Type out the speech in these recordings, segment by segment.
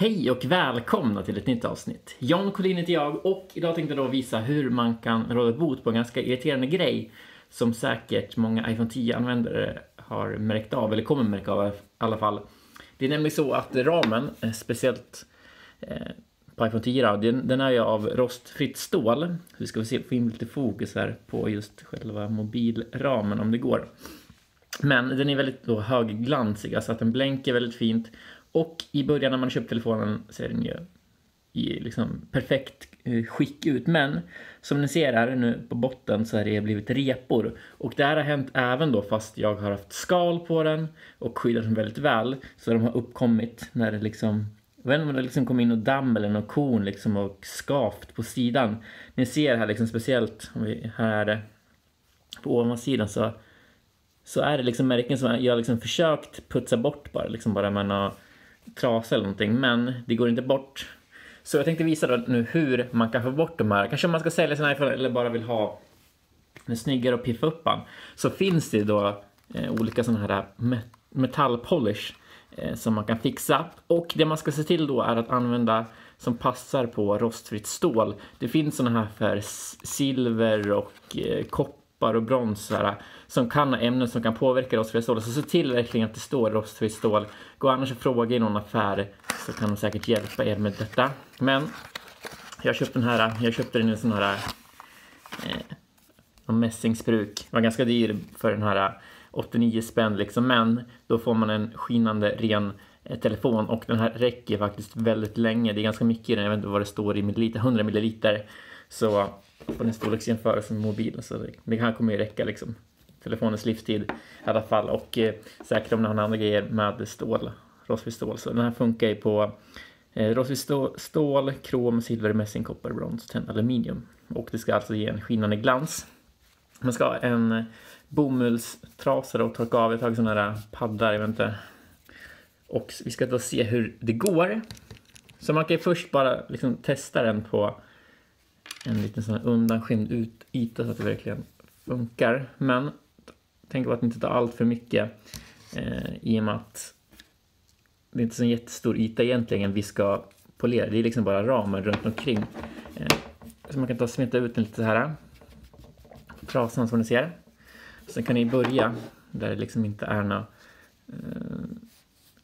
Hej och välkomna till ett nytt avsnitt. John Collin heter jag och idag tänkte jag då visa hur man kan råda bot på en ganska irriterande grej som säkert många iPhone 10-användare har märkt av, eller kommer märka av i alla fall. Det är nämligen så att ramen, eh, speciellt eh, på iPhone 10 den, den är ju av rostfritt stål. Så vi ska se, få in lite fokus här på just själva mobilramen om det går. Men den är väldigt då högglansig, alltså att den blänker väldigt fint och i början när man köpt telefonen ser den ju i liksom perfekt eh, skick ut. Men som ni ser här nu på botten så har det blivit repor. Och det här har hänt även då fast jag har haft skal på den och skyddat den väldigt väl. Så de har uppkommit när det liksom jag vet inte om det liksom kom in något damm eller något korn liksom och skavt på sidan. Ni ser här liksom speciellt, om vi, här är det på ovansidan så, så är det liksom märken som jag liksom försökt putsa bort bara, liksom bara med har trasa eller någonting, men det går inte bort. Så jag tänkte visa då nu hur man kan få bort de här. Kanske om man ska sälja sin iPhone eller bara vill ha den snyggare och piffa upp den. Så finns det då eh, olika sådana här eh, metallpolish eh, som man kan fixa. Och det man ska se till då är att använda som passar på rostfritt stål. Det finns sådana här för silver och eh, koppar koppar och brons här, som kan ha ämnen som kan påverka rostfritt stål. Så se till verkligen att det står rostfritt stål. Gå annars och fråga i någon affär så kan de säkert hjälpa er med detta. Men jag köpte den här, jag köpte den i en sån här eh, mässingsbruk. Den var ganska dyr för den här 89 spänn liksom, men då får man en skinande ren eh, telefon och den här räcker faktiskt väldigt länge. Det är ganska mycket i den, jag vet inte vad det står i milliliter, 100 milliliter. Så på den storleksjämförelse med mobilen så det, det här kommer ju räcka liksom telefonens livstid i alla fall och eh, säkert om någon andra grejer med stål, rostfritt stål. Så den här funkar ju på eh, rostfritt stål, stål, krom, silver, mässing, koppar, brons, tenn, aluminium. Och det ska alltså ge en skinande glans. Man ska ha en eh, bomullstrasa och torka av. Jag har tagit sådana här paddar, jag vet inte. Och vi ska då se hur det går. Så man kan ju först bara liksom testa den på en liten sån undanskymd ut yta så att det verkligen funkar. Men tänk på att inte ta allt för mycket eh, i och med att det är inte så en jättestor yta egentligen vi ska polera. Det är liksom bara ramen runt omkring. Eh, så man kan ta och smeta ut den lite så här. Trasan som ni ser. Sen kan ni börja där det liksom inte är några eh,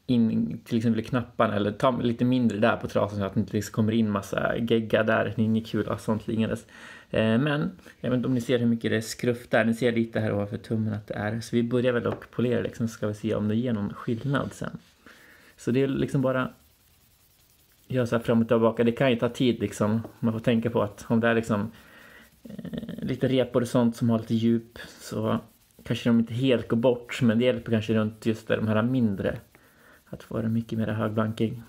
in till exempel i knapparna eller ta lite mindre där på trasan så att det inte liksom kommer in massa gegga där. Det är inget kul sånt liggandes. Eh, men jag vet inte om ni ser hur mycket det är skruft där. Ni ser lite här ovanför tummen att det är. Så vi börjar väl och polera liksom så ska vi se om det ger någon skillnad sen. Så det är liksom bara göra så här fram och tillbaka. Det kan ju ta tid liksom. Man får tänka på att om det är liksom eh, lite repor och sånt som har lite djup så kanske de inte helt går bort. Men det hjälper kanske runt just de här mindre att få det mycket mer högbanking.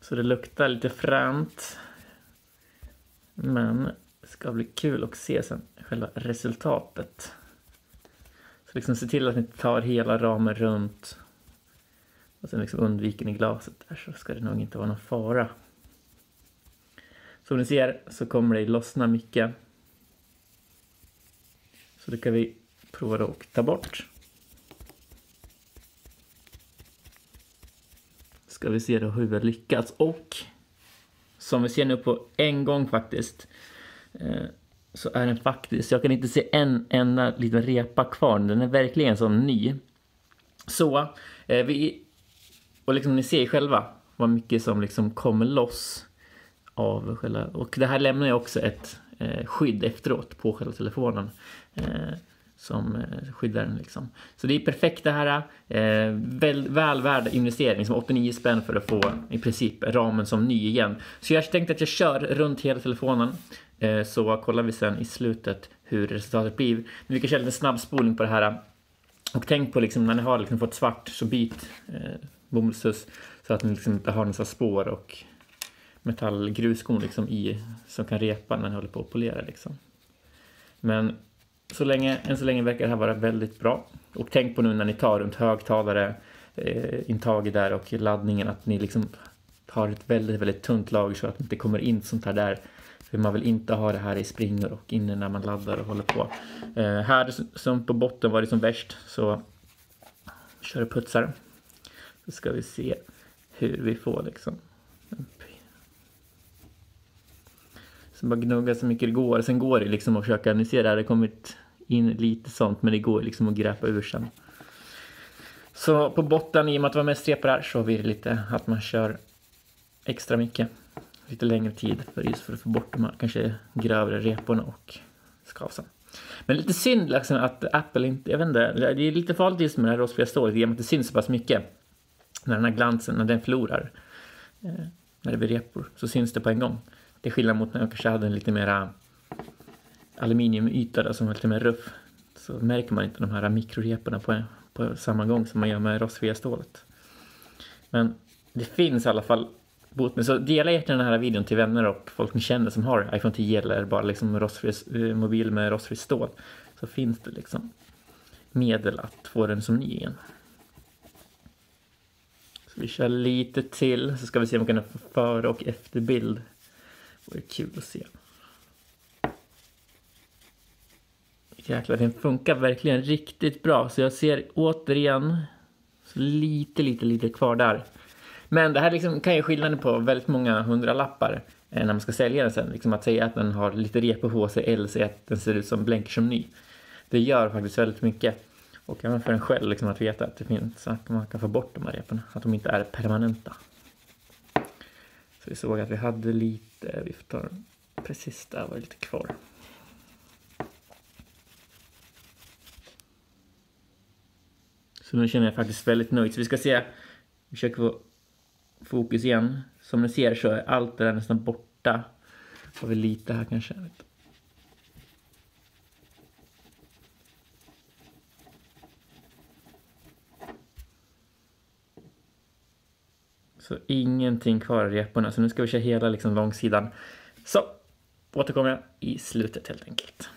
Så det luktar lite fränt. Men det ska bli kul att se sen själva resultatet. Så liksom se till att ni tar hela ramen runt och sen liksom undviker ni glaset där så ska det nog inte vara någon fara. Som ni ser så kommer det lossna mycket. Så det kan vi prova att ta bort. Ska vi se då hur vi har lyckats. Och som vi ser nu på en gång faktiskt eh, så är den faktiskt, jag kan inte se en enda liten repa kvar. Den är verkligen så ny. Så eh, vi, och liksom ni ser själva vad mycket som liksom kommer loss av själva, och det här lämnar jag också ett eh, skydd efteråt på själva telefonen som eh, skyddar den. Liksom. Så det är perfekt det här. Eh, väl, väl värd investering, som 89 spänn för att få i princip ramen som ny igen. Så jag tänkte att jag kör runt hela telefonen eh, så kollar vi sen i slutet hur resultatet blir. Men vi kan köra en snabbspolning på det här. Och tänk på liksom när ni har liksom fått svart så byt eh, bomullstuss så att ni liksom inte har några spår och metallgruskorn liksom i som kan repa när ni håller på att polera liksom. Men så länge, än så länge verkar det här vara väldigt bra. Och tänk på nu när ni tar runt högtalare, eh, intaget där och laddningen att ni liksom har ett väldigt, väldigt tunt lager så att det inte kommer in sånt här där. För man vill inte ha det här i springor och inne när man laddar och håller på. Eh, här som på botten var det som värst så kör och putsar. Så ska vi se. hur vi får liksom. Så bara gnugga så mycket det går. Sen går det liksom att försöka, ni ser det här, det har kommit in lite sånt men det går liksom att gräpa ur sen. Så på botten, i och med att det var mest repor här, så blir det lite att man kör extra mycket. Lite längre tid för just för att få bort de här kanske grövre reporna och skavsen. Men lite synd liksom att Apple inte, jag vet inte, det är lite farligt just med det här rostfria stålet i och med att det syns så pass mycket. När den här glansen, när den förlorar, eh, när det blir repor, så syns det på en gång. Det är skillnad mot när jag kanske hade en lite mera aluminiumyta där som var lite mer ruff. Så märker man inte de här mikroreporna på, på samma gång som man gör med rostfria stålet. Men det finns i alla fall bot. så dela gärna den här videon till vänner och folk ni känner som har iPhone 10 eller bara liksom rostfri eh, mobil med rostfritt stål. Så finns det liksom medel att få den som ny igen. Så vi kör lite till så ska vi se om vi kan få före och efterbild. Det vore kul att se. Jäklar, den funkar verkligen riktigt bra. Så jag ser återigen så lite, lite, lite kvar där. Men det här liksom kan ju skillnaden på väldigt många hundralappar eh, när man ska sälja den sen. Liksom att säga att den har lite repor på sig eller säga att den ser ut som blänker som ny. Det gör faktiskt väldigt mycket. Och även för en själv liksom att veta att det finns, att man kan få bort de här reporna. Att de inte är permanenta. Så vi såg att vi hade lite, Eh, vi får precis där var det lite kvar. Så nu känner jag faktiskt väldigt nöjd. Så vi ska se, vi försöker få fokus igen. Som ni ser så är allt det där nästan borta. Har vi lite här kanske. Så ingenting kvar i reporna. Så nu ska vi köra hela liksom långsidan. Så återkommer jag i slutet helt enkelt.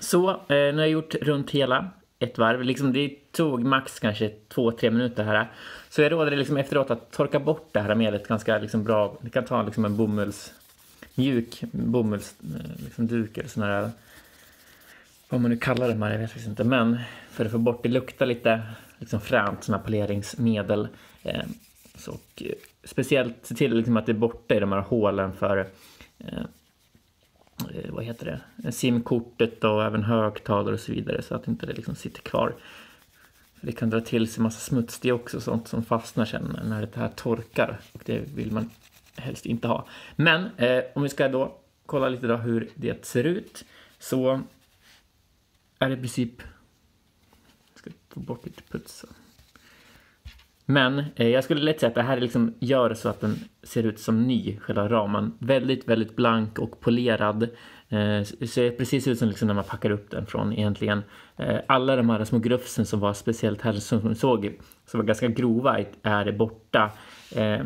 Så, eh, nu har jag gjort runt hela ett varv. Liksom det tog max kanske två, tre minuter här. Så jag råder liksom efteråt att torka bort det här medlet ganska liksom bra. Ni kan ta liksom en bomulls, mjuk bomullsduk eh, liksom eller sån här, vad man nu kallar det, jag vet faktiskt inte. Men för att få bort, det luktar lite liksom fränt, sådana poleringsmedel. Eh, så, och, eh, speciellt se till liksom att det är borta i de här hålen för Eh, Eh, vad heter det, simkortet och även högtalare och så vidare så att inte det liksom sitter kvar. För det kan dra till sig massa smuts det är också sånt som fastnar sen när det här torkar och det vill man helst inte ha. Men eh, om vi ska då kolla lite då hur det ser ut så är det i princip, jag ska få bort lite puts. Men eh, jag skulle lätt säga att det här liksom gör så att den ser ut som ny, själva ramen. Väldigt, väldigt blank och polerad. Eh, ser precis ut som liksom när man packar upp den från egentligen. Eh, alla de här små grufsen som var speciellt här som vi såg, som var ganska grova, är borta. Eh,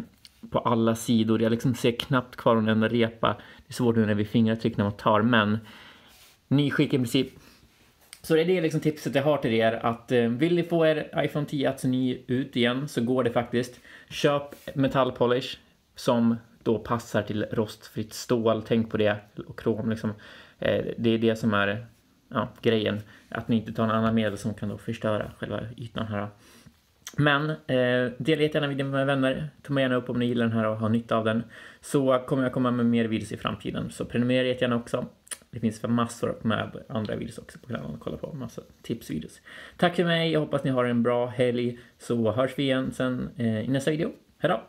på alla sidor. Jag liksom ser knappt kvar en enda repa. Det är svårt nu när vi fingeravtryck när man tar, men nyskick i princip så det är det liksom tipset jag har till er att eh, vill ni få er iPhone 10 att se ny ut igen så går det faktiskt. Köp metallpolish som då passar till rostfritt stål. Tänk på det och krom liksom. Eh, det är det som är ja, grejen. Att ni inte tar en annan medel som kan då förstöra själva ytan här. Men eh, dela gärna videon med vänner. Tumma gärna upp om ni gillar den här och har nytta av den. Så kommer jag komma med mer videos i framtiden. Så prenumerera gärna också. Det finns för massor med andra videos också på kanalen att kolla på. Massa tipsvideos. Tack för mig. Jag hoppas ni har en bra helg. Så hörs vi igen sen eh, i nästa video. Hejdå!